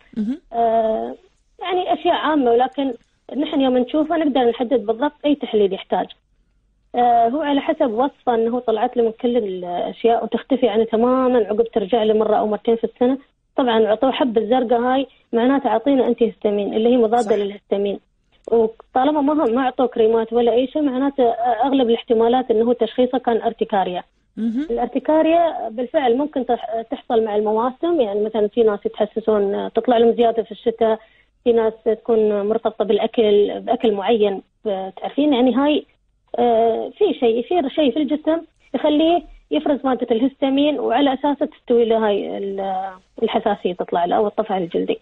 آه، يعني أشياء عامة ولكن نحن يوم نشوفه نقدر نحدد بالضبط أي تحليل يحتاج. آه، هو على حسب وصفه انه طلعت له من كل الأشياء وتختفي عنه تماما عقب ترجع له مرة أو مرتين في السنة طبعا عطوه حبه الزرقاء هاي معناته أعطينا انتي هستامين اللي هي مضادة صح. للهستامين وطالما ما ما اعطوه كريمات ولا أي شيء معناته أغلب الاحتمالات إنه هو تشخيصه كان ارتكاريا. الارتكاريا بالفعل ممكن تح- تحصل مع المواسم يعني مثلا في ناس يتحسسون تطلع لهم زيادة في الشتاء في ناس تكون مرتبطة بالأكل بأكل معين تعرفين يعني هاي آه، في شيء يصير شيء في الجسم يخليه يفرز مادة الهستامين وعلى أساسه تستوي له هاي ال- الحساسية تطلع له أو الطفح الجلدي.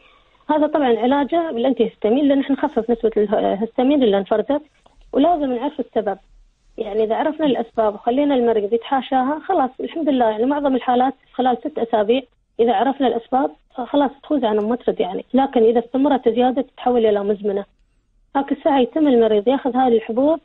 هذا طبعا علاجه بالانتي لأن إحنا نخفف نسبة الهستامين اللي انفرزت ولازم نعرف السبب. يعني إذا عرفنا الأسباب وخلينا المريض يتحاشاها خلاص الحمد لله يعني معظم الحالات خلال ست أسابيع إذا عرفنا الأسباب خلاص تفوز عن المطرد يعني لكن إذا استمرت زيادة تتحول إلى مزمنة هاك الساعة يتم المريض ياخذ هذه الحبوب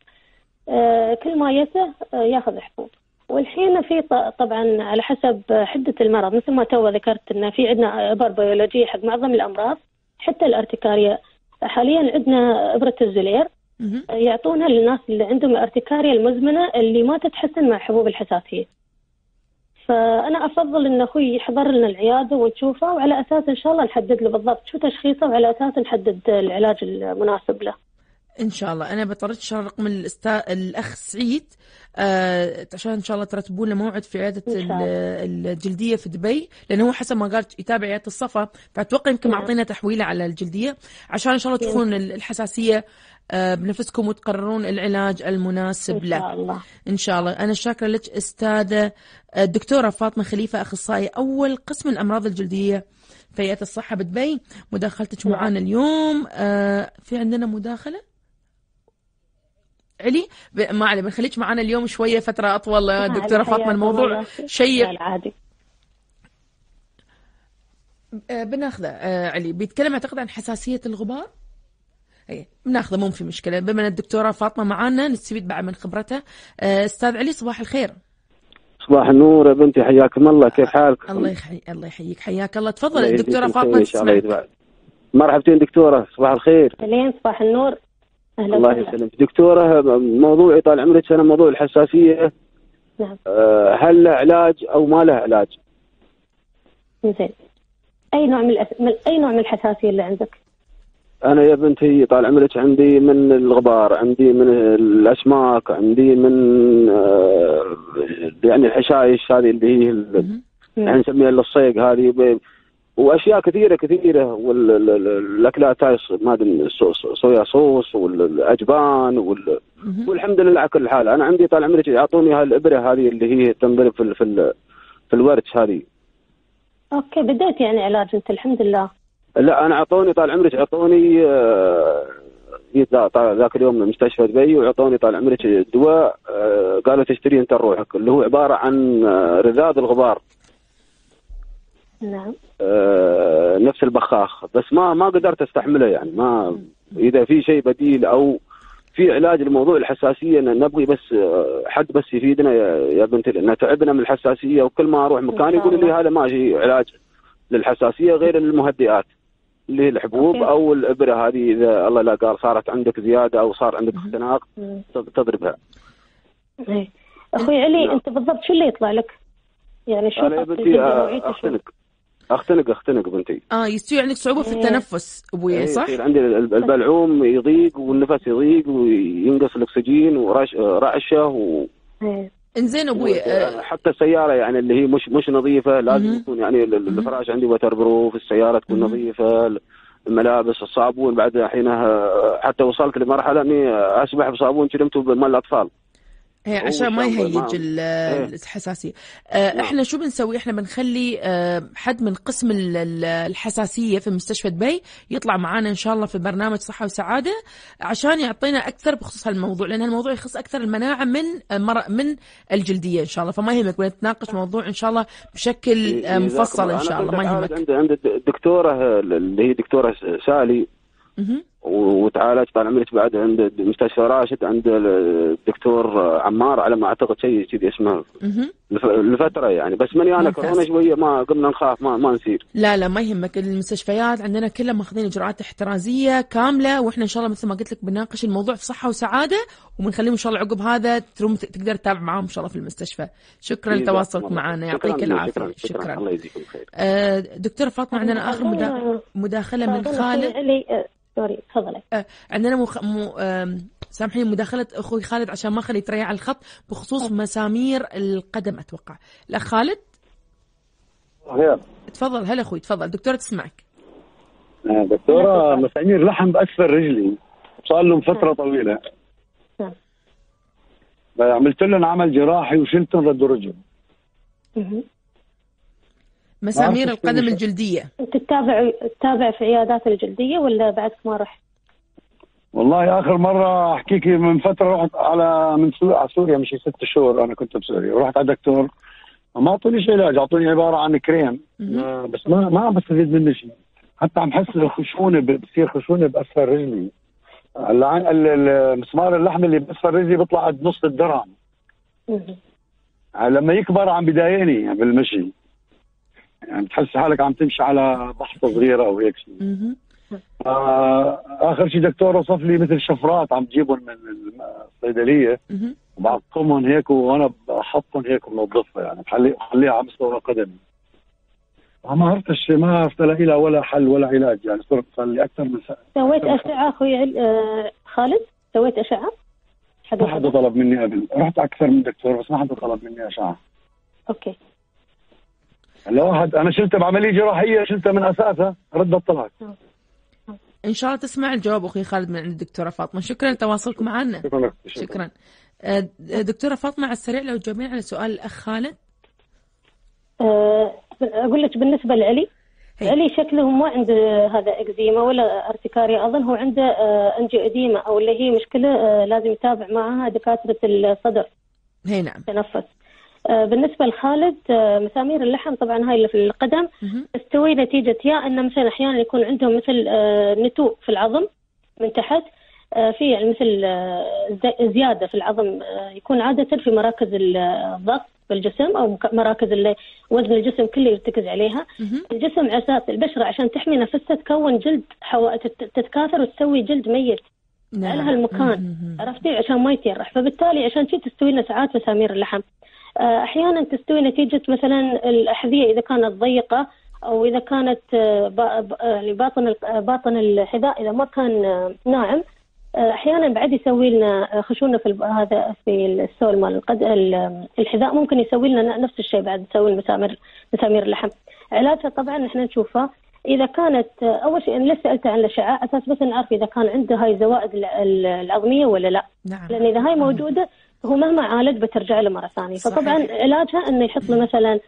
آه، كل ما يته آه، ياخذ حبوب والحين في طبعا على حسب حدة المرض مثل ما تو ذكرت انه في عندنا إبر بيولوجية حق معظم الأمراض حتى الارتكارية حاليا عندنا إبرة الزلير. يعطونها للناس اللي عندهم الارتكارية المزمنة اللي ما تتحسن مع حبوب الحساسية. فأنا أفضل إن أخوي يحضر لنا العيادة ونشوفه وعلى أساس إن شاء الله نحدد له بالضبط شو تشخيصه وعلى أساس نحدد العلاج المناسب له. إن شاء الله. أنا بطرد ان شاء الله رقم الأستا... الأخ سعيد. عشان إن شاء الله ترتبون له موعد في عيادة إن الجلدية في دبي لأنه هو حسب ما قال يتابع عيادة الصفا فأتوقع يمكن نعم. معطينا تحويله على الجلدية عشان إن شاء الله تشوفون ال- الحساسية آه بنفسكم وتقررون العلاج المناسب إن له. شاء الله. إن شاء الله. أنا شاكرة لك أستاذة الدكتورة فاطمة خليفة اخصائي أول قسم الأمراض الجلدية في الصحة بدبي مداخلتك نعم. معانا اليوم. آه في عندنا مداخلة؟ علي ما علي بنخليك معانا اليوم شوية فترة أطول. دكتورة فاطمة الموضوع. شيق العادي آه، بناخذه. آه، علي بيتكلم أعتقد عن حساسية الغبار؟ أي بناخذه مو في مشكلة. بما أن الدكتورة فاطمة معانا نستفيد بعد من خبرته آه، أستاذ علي صباح الخير. صباح النور يا بنتي حياكم الله. كيف حالك؟ الله يحيي الله يحييك. حياك الله. تفضل الدكتوره فاطمة. مرحبتين دكتورة صباح الخير. لين صباح النور. الله يسلمك دكتورة موضوع طال عمرك أنا موضوع الحساسية نعم آه، هل له علاج أو ما له علاج؟ زين أي نوع من, الأس... من أي نوع من الحساسية اللي عندك؟ أنا يا بنتي طال عمرك عندي من الغبار عندي من الأسماك عندي من آه، يعني الحشايش هذه اللي هي. إحنا نسميها الصيق هذه وأشياء كثيرة كثيرة والاكلات هاي ما أدري صويا صوص والأجبان وال... والحمد لله على كل حال. أنا عندي طال عمرك يعطوني هالابره هذه اللي هي تنضرب في ال... في, ال... في الورش هذه. أوكي بديت يعني علاج أنت الحمد لله. لا أنا أعطوني طال عمرك أعطوني آه، ذاك اليوم من مستشفى دبي وأعطوني طال عمرك دواء آه، قالوا تشتري أنت روحك اللي هو عبارة عن آه، رذاذ الغبار. نعم آه، نفس البخاخ بس ما ما قدرت أستحمله يعني ما إذا في شيء بديل أو في علاج لموضوع الحساسية نبغي بس آه، حد بس يفيدنا يا, بنتي لأن تعبنا من الحساسية وكل ما أروح مكان يقول لي. هذا ما في علاج للحساسية غير المهدئات اللي هي الحبوب أوكي. أو الإبرة هذه إذا الله لا قال صارت عندك زيادة أو صار عندك. اختناق. تضربها إيه. أخوي علي نعم. أنت بالضبط شو اللي يطلع لك؟ يعني شو أنا يا بنتي آه،؟ أختنق أختنق أختنق بنتي آه يستوي عندك صعوبة في إيه. التنفس أبوي إيه، صح؟ يصير عندي ال- البلعوم يضيق والنفس يضيق وينقص الأكسجين ورش رعشة و... إيه. إنزين أبوي آه، حتى السيارة يعني اللي هي مش مش نظيفة لازم. يكون يعني ال- ال- مهم. الفراش عندي وتر بروف السيارة تكون. نظيفة الملابس الصابون بعد حينها حتى وصلت لمرحلة إني أسبح بصابون شرمته مال الأطفال هي هو عشان ما يهيج إيه. الحساسية. آه، نعم. إحنا شو بنسوي؟ إحنا بنخلي آه، حد من قسم ال- ال- الحساسية في مستشفى دبي يطلع معانا إن شاء الله في برنامج صحة وسعادة عشان يعطينا أكثر بخصوص هالموضوع لأن هالموضوع يخص أكثر المناعة من مر- من الجلدية إن شاء الله. فما يهمك بنتناقش موضوع إن شاء الله بشكل آه، مفصل إن شاء الله. ما يهمك. عند عند الدكتورة اللي هي دكتوره سالي. مهم. وتعالجت طال عمرك بعد عند مستشفى راشد عند الدكتور عمار على ما أعتقد شيء كذي اسمه. لفترة يعني. بس من أنا. كورونا شوية ما قمنا نخاف ما ما نسير لا لا ما يهمك. المستشفيات عندنا كلها ماخذين إجراءات احترازية كاملة وإحنا إن شاء الله مثل ما قلت لك بنناقش الموضوع في صحة وسعادة وبنخليهم إن شاء الله عقب هذا تروم تقدر تتابع معاهم إن شاء الله في المستشفى. شكرا لتواصلك معنا. يعطيك شكراً- العافية. شكرا. شكرا. الله يجزيكم خير. آه، دكتورة فاطمة عندنا آخر مدا... مداخلة من خالد. sorry تفضلي. آه، عندنا مخ... م... سامحيني مداخلة أخوي خالد عشان ما خلي يتريع على الخط بخصوص مسامير القدم أتوقع. الأخ خالد؟ خير تفضل هلا أخوي تفضل. دكتورة تسمعك. دكتورة مسامير لحم بأسفل رجلي. صار لهم فترة طويلة. نعم. عملت لهم عمل جراحي وشلتهم ردوا رجل. مسامير أعرف القدم الجلدية. أنت تتابع تتابع في عيادات الجلدية ولا بعدك ما رحت؟ والله آخر مرة أحكيك من فترة رحت على من سوريا على سوريا مشي ست شهور أنا كنت بسوريا ورحت على دكتور ما أعطونيش علاج أعطوني عبارة عن كريم. آه، بس ما ما عم بستفيد منه شيء. حتى عم حس خشونة ب- بصير خشونة بأسفل رجلي. المسمار اللحم اللي بأسفل رجلي بيطلع قد نص الدرهم. لما يكبر عم بضايقني بالمشي. يعني بتحس حالك عم تمشي على بحثة صغيرة أو هيك شيء. آه آخر شيء دكتور وصف لي مثل شفرات عم تجيبهم من الصيدلية مهم. وبعقمهم هيك وأنا بحطهم هيك وبنظفها يعني بخلي بخليها على مستوى قدمي ما عرفتش ما عرفت الاقي لها ولا حل ولا علاج يعني صرت صار لي أكثر من سنه سويت أشعة أخوي عل- آه، خالد سويت أشعة؟ ما حدا؟ طلب مني قبل رحت أكثر من دكتور بس ما حدا طلب مني أشعة okay هلا واحد أنا شلتها بعملية جراحية شلتها من أساسها ردت طلعت إن شاء الله تسمع الجواب أخوي خالد من عند الدكتورة فاطمة. شكرا لتواصلك معنا. شكرا لك شكرا. آه، دكتورة فاطمة على السريع لو تجاوبين على سؤال الأخ خالد. آه، أقول لك بالنسبة لعلي. هي. علي شكله ما عنده هذا إكزيما ولا ارتكاريا أظن هو عنده آه، انجيو اديما أو اللي هي مشكلة لازم يتابع معها دكاترة الصدر. هي نعم. تنفس. آه، بالنسبة لخالد آه، مسامير اللحم طبعا هاي اللي في القدم. تستوي نتيجة يا أن مثلا أحيانا يكون عندهم مثل آه، نتوء في العظم من تحت. في يعني مثل زي- زيادة في العظم يكون عادة في مراكز ال- الضغط في الجسم أو مك- مراكز اللي وزن الجسم كله يرتكز عليها. الجسم أساس البشرة عشان تحمي نفسها تكون جلد. تت- تتكاثر وتسوي جلد ميت. على هالمكان مهم. عرفتي؟ عشان ما يتيرح. فبالتالي عشان شي تستوي لنا ساعات مسامير اللحم. أحيانا تستوي نتيجة مثلا الأحذية إذا كانت ضيقة أو إذا كانت آه، آه، يعني باطن آه، باطن الحذاء إذا ما كان آه، ناعم آه، أحيانا بعد يسوي لنا آه، خشونة في هذا في السول مال القد... الحذاء ممكن يسوي لنا نفس الشيء بعد يسوي المسامير مسامير اللحم. علاجها طبعا إحنا نشوفها إذا كانت آه، أول شيء أنا لسه سالت عن الأشعة أساس بس نعرف إذا كان عنده هاي زوائد ال- ال- العظمية ولا لا. نعم. لأن إذا هاي موجودة هو مهما عالج بترجع له مرة ثانية. فطبعا علاجها إنه يحط له مثلا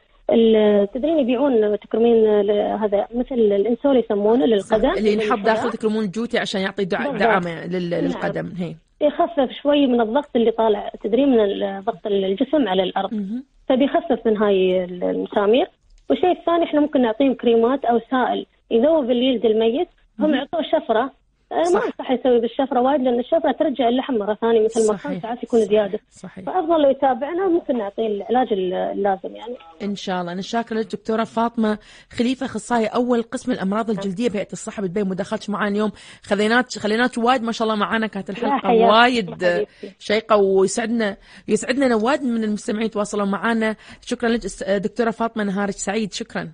تدرين يبيعون تكرمين هذا مثل الإنسول يسمونه للقدم اللي ينحط. داخل تكرمون الجوتي عشان يعطي. دعامه نعم. للقدم هي يخفف شوي من الضغط اللي طالع تدرين من ضغط الجسم على الأرض. فبيخفف من هاي المسامير والشيء الثاني إحنا ممكن نعطيهم كريمات أو سائل يذوب الجلد الميت هم يعطوه شفرة آه، ما صح. انصح يسوي بالشفرة وايد لأن الشفرة ترجع اللحم مرة ثانية مثل ما. كان ساعات يكون زيادة. صحيح. فأفضل لو يتابعنا ممكن نعطيه العلاج اللازم يعني. إن شاء الله. أنا شاكره لك دكتوره فاطمة خليفة اخصائيه أول قسم الأمراض الجلدية بهيئه الصحة بالبي مداخلتك معنا اليوم. خذينات خليناك وايد ما شاء الله معنا كانت الحلقة وايد. شيقة ويسعدنا يسعدنا إن وايد من المستمعين تواصلوا معنا شكرا لك دكتورة فاطمة نهارك سعيد. شكرا.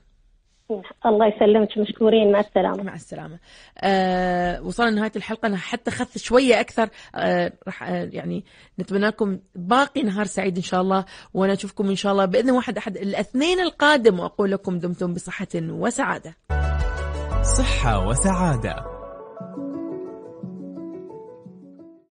الله يسلمك مشكورين مع السلامة. مع السلامة. آه وصلنا لنهاية الحلقة. أنا حتى خذت شوية أكثر. آه راح آه يعني نتمنى لكم باقي نهار سعيد إن شاء الله. وأنا أشوفكم إن شاء الله بإذن واحد أحد الاثنين القادم. وأقول لكم دمتم بصحة وسعادة. صحة وسعادة.